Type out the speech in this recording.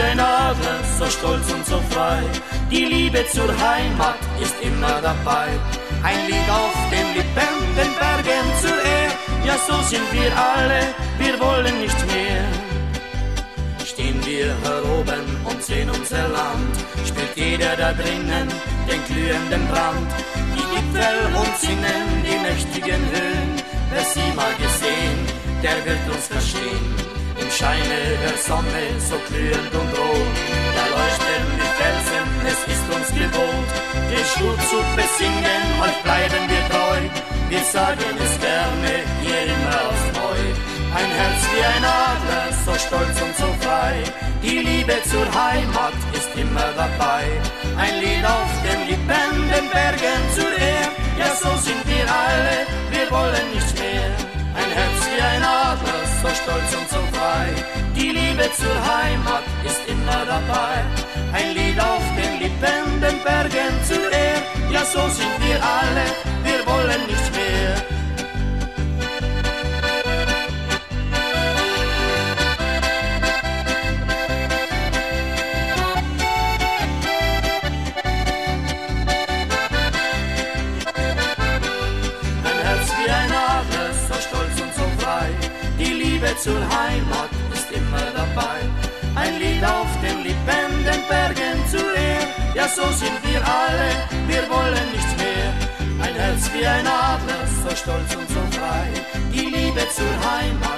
Adler, so stolz und so frei. Die Liebe zur Heimat ist immer dabei. Ein Lied auf den Lippen, den Bergen zur Ehr. Ja, so sind wir alle, wir wollen nicht mehr. Stehen wir hier oben und sehen unser Land, spürt jeder da drinnen den glühenden Brand. Die Gipfel und singen die mächtigen Höhen, wer sie mal gesehen, der wird uns verstehen. Scheine der Sonne, so glühend und rot, da leuchten die Felsen, es ist uns gewohnt, Schul zu besingen, euch bleiben wir treu, wir sagen es gerne, hier immer aufs Neu. Ein Herz wie ein Adler, so stolz und so frei, die Liebe zur Heimat ist immer dabei. Ein Lied auf den Lippen, den Bergen zur Ehr, zur Heimat ist immer dabei. Ein Lied auf den Lippen, den Bergen zur Ehr. Ja, so sind wir alle, wir wollen nicht mehr. Ein Herz wie ein Adler, so stolz und so frei. Die Liebe zur Heimat so sind wir alle, wir wollen nicht mehr. Ein Herz wie ein Adler, so stolz und so frei. Die Liebe zur Heimat